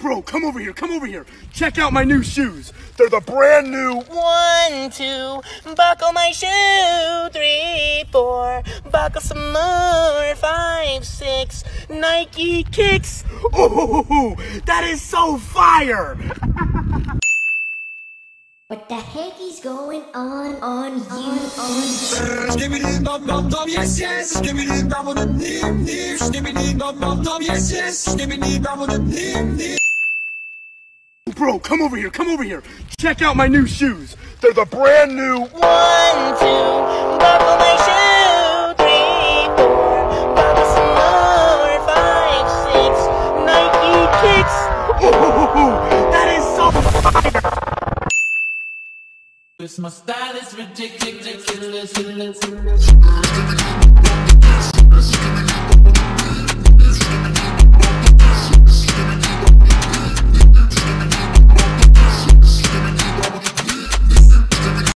Bro, come over here, come over here. Check out my new shoes. They're the brand new. One, two, buckle my shoe. Three, four, buckle some more. Five, six, Nike kicks. Ooh, that is so fire. What the heck is going on on you on Skibidi dum dum dum yes yes Skibidi dum dum dim dim Skibidi dum dum dum yes yes Skibidi dum dum dim dim Bro, come over here, come over here. Check out my new shoes. They're the brand new. One, two, buckle my shoe. Three, four, buckle some more. Five, six, Nike kicks. Ooh, that is so fire. This my style is ridiculous